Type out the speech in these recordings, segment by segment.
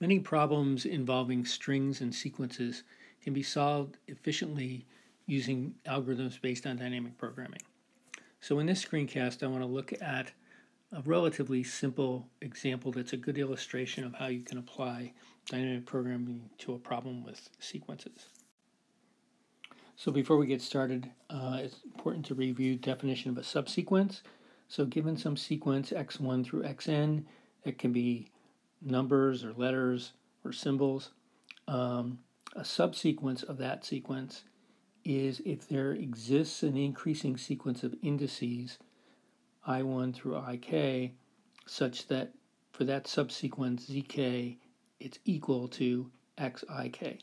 Many problems involving strings and sequences can be solved efficiently using algorithms based on dynamic programming. So in this screencast, I want to look at a relatively simple example that's a good illustration of how you can apply dynamic programming to a problem with sequences. So before we get started, uh, it's important to review definition of a subsequence. So given some sequence x1 through xn, it can be numbers or letters or symbols. Um, a subsequence of that sequence is if there exists an increasing sequence of indices i1 through ik such that for that subsequence zk it's equal to xik.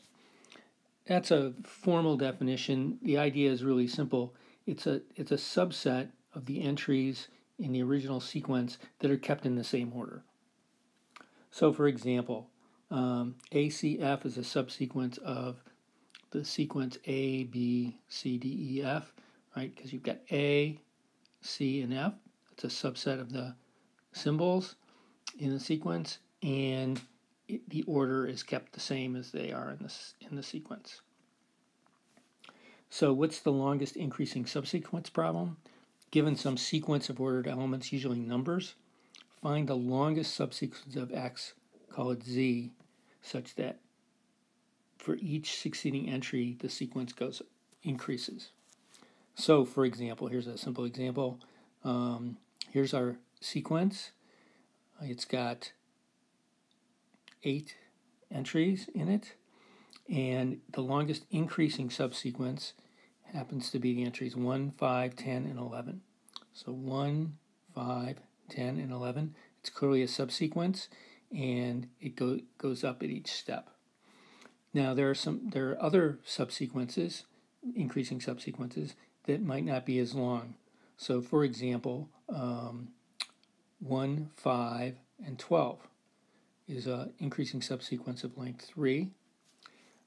That's a formal definition. The idea is really simple. It's a it's a subset of the entries in the original sequence that are kept in the same order. So, for example, um, ACF is a subsequence of the sequence A, B, C, D, E, F, right? Because you've got A, C, and F. It's a subset of the symbols in the sequence, and it, the order is kept the same as they are in the, in the sequence. So, what's the longest increasing subsequence problem? Given some sequence of ordered elements, usually numbers, find the longest subsequence of x, call it z, such that for each succeeding entry, the sequence goes increases. So, for example, here's a simple example. Um, here's our sequence. It's got eight entries in it, and the longest increasing subsequence happens to be the entries 1, 5, 10, and 11. So 1, 5, 10, and 11. It's clearly a subsequence, and it go, goes up at each step. Now there are some there are other subsequences, increasing subsequences that might not be as long. So for example, um, 1, 5, and 12 is an increasing subsequence of length 3.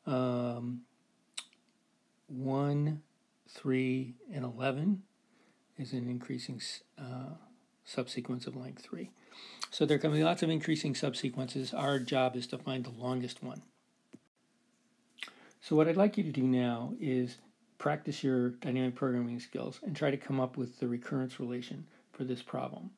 Um, 1, 3, and 11 is an increasing uh, subsequence of length 3. So there can be lots of increasing subsequences. Our job is to find the longest one. So what I'd like you to do now is practice your dynamic programming skills and try to come up with the recurrence relation for this problem.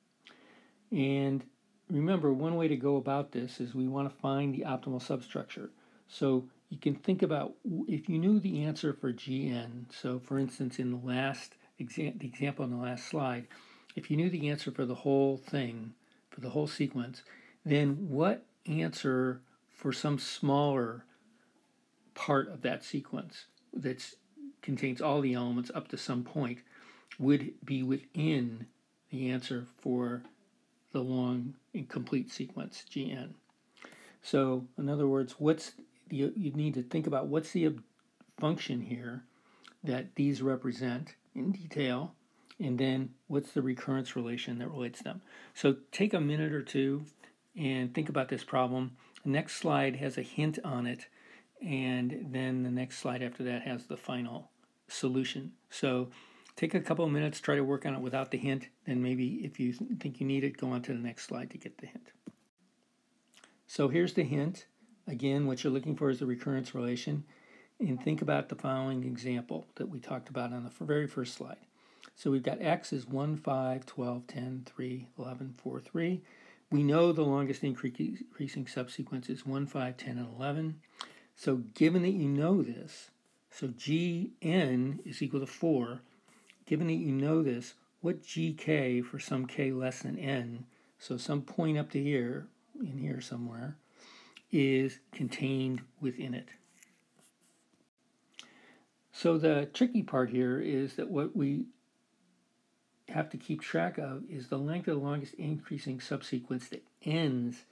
And remember, one way to go about this is we want to find the optimal substructure. So you can think about if you knew the answer for gn, so for instance, in the last exa- the example in the last slide, if you knew the answer for the whole thing, for the whole sequence, then what answer for some smaller part of that sequence that contains all the elements up to some point would be within the answer for the long and complete sequence, GN. So, in other words, what's the, you need to think about what's the function here that these represent in detail, and then what's the recurrence relation that relates them. So, take a minute or two and think about this problem. The next slide has a hint on it, and then the next slide after that has the final solution. So, take a couple of minutes, try to work on it without the hint, then maybe if you think you need it, go on to the next slide to get the hint. So here's the hint. Again, what you're looking for is the recurrence relation. And think about the following example that we talked about on the very first slide. So we've got x is 1, 5, 12, 10, 3, 11, 4, 3. We know the longest increasing subsequence is 1, 5, 10, and 11. So given that you know this, so gn is equal to 4, given that you know this, what gk for some k less than n, so some point up to here, in here somewhere, is contained within it. So the tricky part here is that what we have to keep track of is the length of the longest increasing subsequence that ends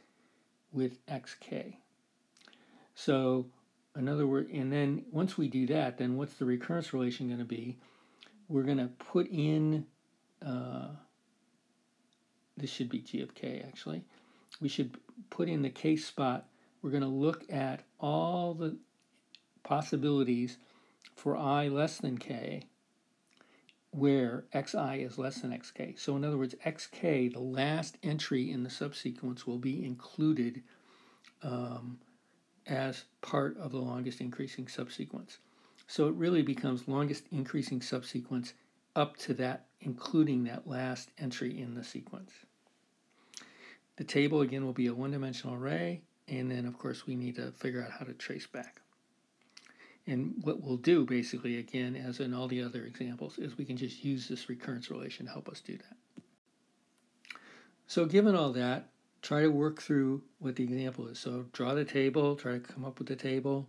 with xk. So in other words, and then once we do that, then what's the recurrence relation going to be? We're going to put in, uh, this should be g of k actually. We should put in the k spot. We're going to look at all the possibilities for i less than k where xi is less than xk. So in other words, xk, the last entry in the subsequence, will be included um, as part of the longest increasing subsequence. So it really becomes longest increasing subsequence up to that, including that last entry in the sequence. The table again will be a one-dimensional array, and then of course we need to figure out how to trace back. And what we'll do basically, again, as in all the other examples, is we can just use this recurrence relation to help us do that. So given all that, try to work through what the example is. So draw the table, try to come up with the table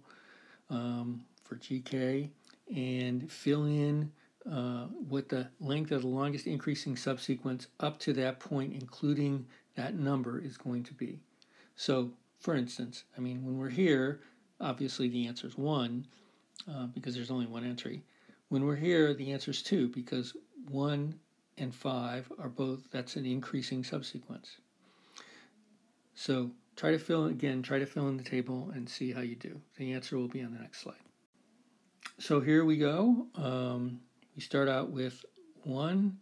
um, for GK, and fill in uh, what the length of the longest increasing subsequence up to that point, including that number, is going to be. So, for instance, I mean, when we're here, obviously the answer is 1 uh, because there's only one entry. When we're here, the answer is 2 because 1 and 5 are both, that's an increasing subsequence. So try to fill again, try to fill in the table and see how you do. The answer will be on the next slide. So here we go. Um, we start out with 1.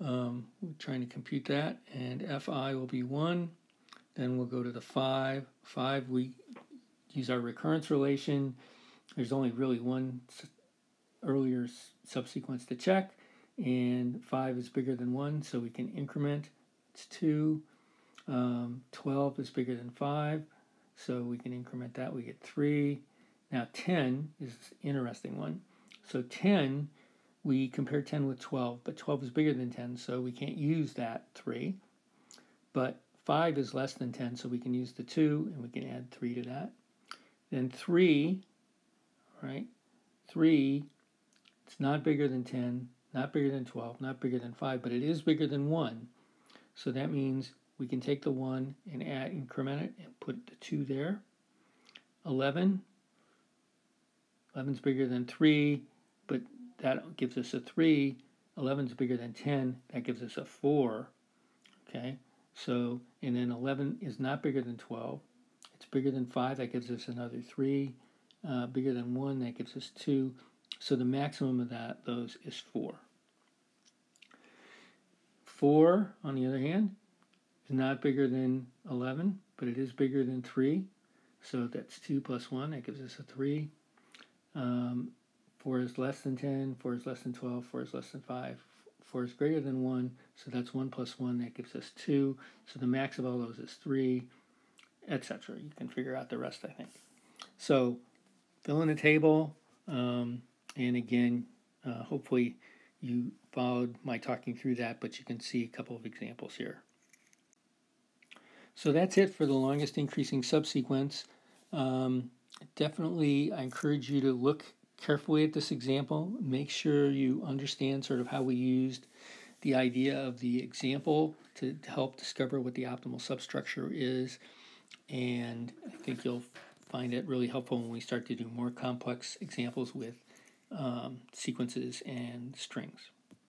Um, we're trying to compute that, and fi will be 1. Then we'll go to the 5. 5, we use our recurrence relation. There's only really one earlier subsequence to check, and 5 is bigger than 1, so we can increment. It's 2. Um, 12 is bigger than 5, so we can increment that. We get 3. Now 10 is interesting one. So 10, we compare 10 with 12, but 12 is bigger than 10, so we can't use that 3. But 5 is less than 10, so we can use the 2, and we can add 3 to that. Then 3, right? 3, it's not bigger than 10, not bigger than 12, not bigger than 5, but it is bigger than 1. So that means we can take the 1 and add increment it and put the 2 there. 11. 11 is bigger than 3, but that gives us a 3. 11 is bigger than 10, that gives us a 4. Okay, so, and then 11 is not bigger than 12. It's bigger than 5, that gives us another 3. Uh, bigger than 1, that gives us 2. So the maximum of that, those, is 4. 4, on the other hand, is not bigger than 11, but it is bigger than 3. So that's 2 plus 1, that gives us a 3. Um, 4 is less than 10, 4 is less than 12, 4 is less than 5. 4 is greater than 1, so that's 1 plus 1, that gives us 2. So the max of all those is 3, etc. You can figure out the rest, I think. So fill in the table, um, and again, uh, hopefully you followed my talking through that, but you can see a couple of examples here. So that's it for the longest increasing subsequence. Um, definitely, I encourage you to look carefully at this example. Make sure you understand sort of how we used the idea of the example to, to help discover what the optimal substructure is. And I think you'll find it really helpful when we start to do more complex examples with um, sequences and strings.